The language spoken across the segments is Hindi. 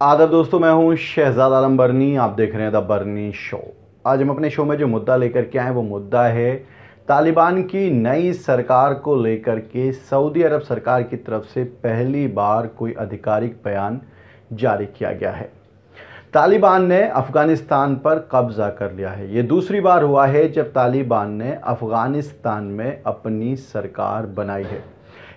आदर दोस्तों, मैं हूँ शहजाद आलम बर्नी। आप देख रहे हैं द बर्नी शो। आज हम अपने शो में जो मुद्दा लेकर के आए वो मुद्दा है तालिबान की नई सरकार को लेकर के सऊदी अरब सरकार की तरफ़ से पहली बार कोई आधिकारिक बयान जारी किया गया है। तालिबान ने अफ़गानिस्तान पर कब्ज़ा कर लिया है। ये दूसरी बार हुआ है जब तालिबान ने अफ़गानिस्तान में अपनी सरकार बनाई है।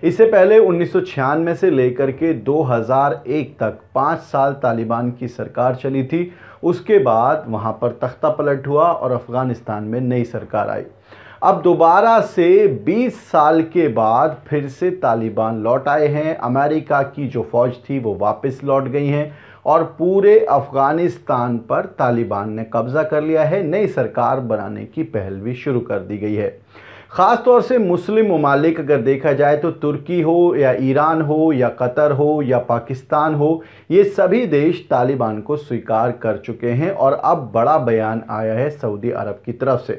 इससे पहले उन्नीस सौ छियानवे से लेकर के 2001 तक पाँच साल तालिबान की सरकार चली थी। उसके बाद वहाँ पर तख्ता पलट हुआ और अफ़गानिस्तान में नई सरकार आई। अब दोबारा से 20 साल के बाद फिर से तालिबान लौट आए हैं। अमेरिका की जो फ़ौज थी वो वापस लौट गई हैं और पूरे अफ़गानिस्तान पर तालिबान ने कब्ज़ा कर लिया है। नई सरकार बनाने की पहल भी शुरू कर दी गई है। ख़ास तौर से मुस्लिम ममालिक अगर देखा जाए तो तुर्की हो या ईरान हो या कतर हो या पाकिस्तान हो, ये सभी देश तालिबान को स्वीकार कर चुके हैं और अब बड़ा बयान आया है सऊदी अरब की तरफ़ से।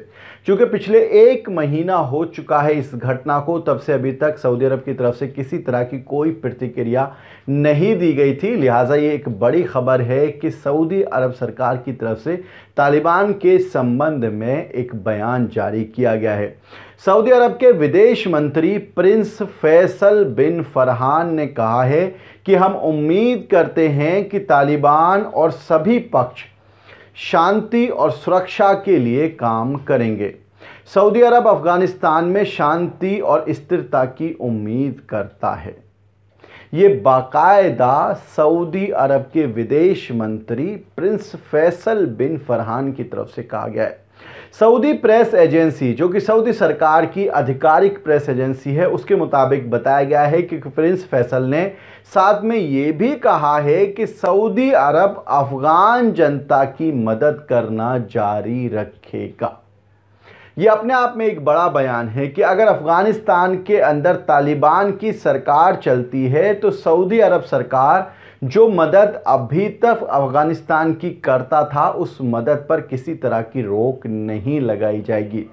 क्योंकि पिछले एक महीना हो चुका है इस घटना को, तब से अभी तक सऊदी अरब की तरफ़ से किसी तरह की कोई प्रतिक्रिया नहीं दी गई थी। लिहाजा ये एक बड़ी खबर है कि सऊदी अरब सरकार की तरफ़ से तालिबान के संबंध में एक बयान जारी किया गया है। सऊदी अरब के विदेश मंत्री प्रिंस फैसल बिन फरहान ने कहा है कि हम उम्मीद करते हैं कि तालिबान और सभी पक्ष शांति और सुरक्षा के लिए काम करेंगे। सऊदी अरब अफ़गानिस्तान में शांति और स्थिरता की उम्मीद करता है। ये बाकायदा सऊदी अरब के विदेश मंत्री प्रिंस फैसल बिन फरहान की तरफ़ से कहा गया है। सऊदी प्रेस एजेंसी, जो कि सऊदी सरकार की आधिकारिक प्रेस एजेंसी है, उसके मुताबिक बताया गया है कि प्रिंस फैसल ने साथ में ये भी कहा है कि सऊदी अरब अफगान जनता की मदद करना जारी रखेगा। ये अपने आप में एक बड़ा बयान है कि अगर अफ़गानिस्तान के अंदर तालिबान की सरकार चलती है तो सऊदी अरब सरकार जो मदद अभी तक अफ़गानिस्तान की करता था, उस मदद पर किसी तरह की रोक नहीं लगाई जाएगी।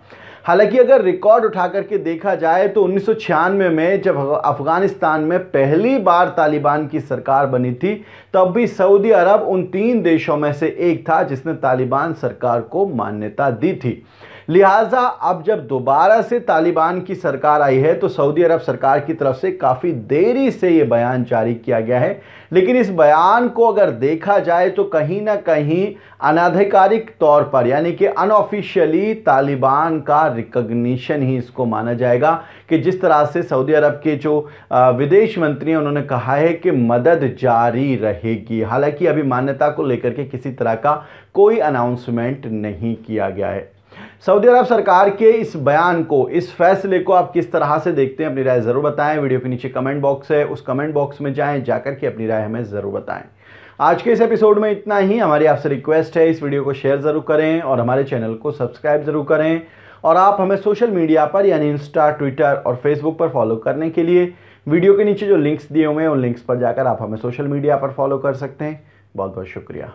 हालाँकि अगर रिकॉर्ड उठा करके देखा जाए तो उन्नीस सौ छियानवे में जब अफ़गानिस्तान में पहली बार तालिबान की सरकार बनी थी, तब भी सऊदी अरब उन तीन देशों में से एक था जिसने तालिबान सरकार को मान्यता दी थी। लिहाजा अब जब दोबारा से तालिबान की सरकार आई है तो सऊदी अरब सरकार की तरफ़ से काफ़ी देरी से ये बयान जारी किया गया है। लेकिन इस बयान को अगर देखा जाए तो कहीं ना कहीं अनाधिकारिक तौर पर, यानी कि अनऑफिशियली तालिबान का रिकग्निशन ही इसको माना जाएगा कि जिस तरह से सऊदी अरब के जो विदेश मंत्री हैं, उन्होंने कहा है कि मदद जारी रहेगी। हालाँकि अभी मान्यता को लेकर के किसी तरह का कोई अनाउंसमेंट नहीं किया गया है। सऊदी अरब सरकार के इस बयान को, इस फैसले को आप किस तरह से देखते हैं अपनी राय ज़रूर बताएँ। वीडियो के नीचे कमेंट बॉक्स है, उस कमेंट बॉक्स में जाएँ, जाकर के अपनी राय हमें ज़रूर बताएँ। आज के इस एपिसोड में इतना ही। हमारी आपसे रिक्वेस्ट है, इस वीडियो को शेयर ज़रूर करें और हमारे चैनल को सब्सक्राइब ज़रूर करें और आप हमें सोशल मीडिया पर, यानी इंस्टा, ट्विटर और फेसबुक पर फॉलो करने के लिए वीडियो के नीचे जो लिंक्स दिए हुए हैं, उन लिंक्स पर जाकर आप हमें सोशल मीडिया पर फॉलो कर सकते हैं। बहुत बहुत शुक्रिया।